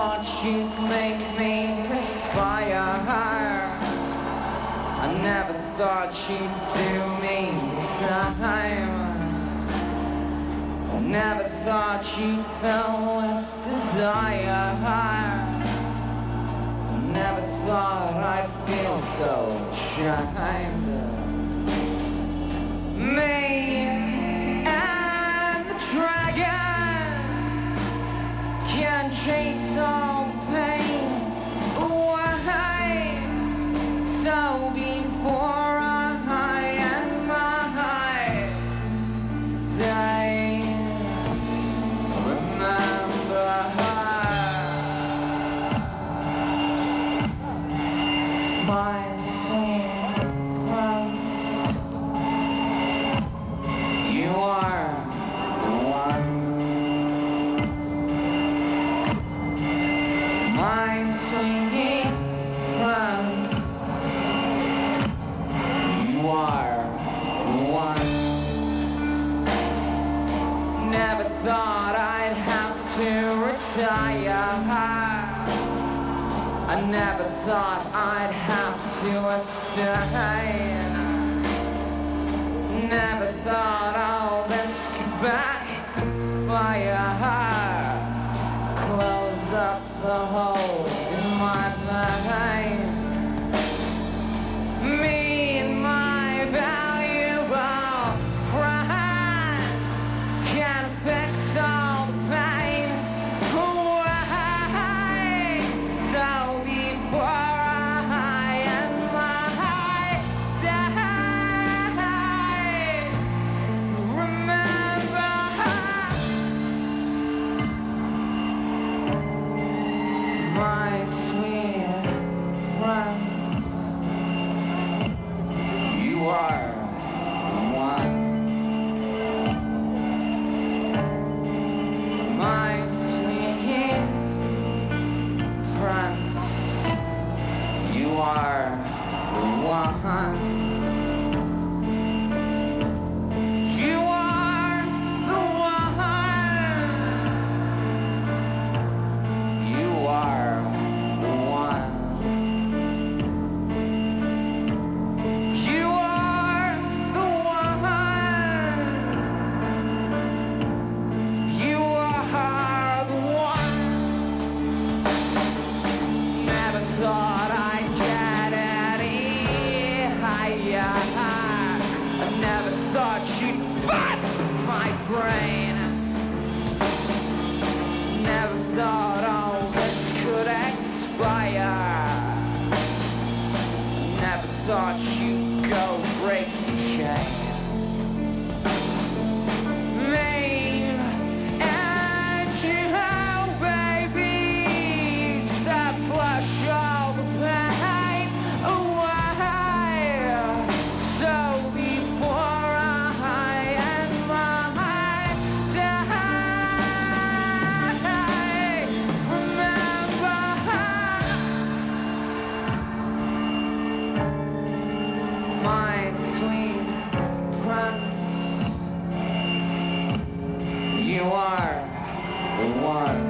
thought you'd make me perspire. I never thought you'd do me time. I never thought you'd fill with desire. I never thought I'd feel so chimed. Me My sweet. You are one. Never thought I'd have to retire. I never thought I'd have to abstain. Never thought all this could backfire. Close up the hole in my sweet friends. You are one. My. You are one. Never thought my brain. The one.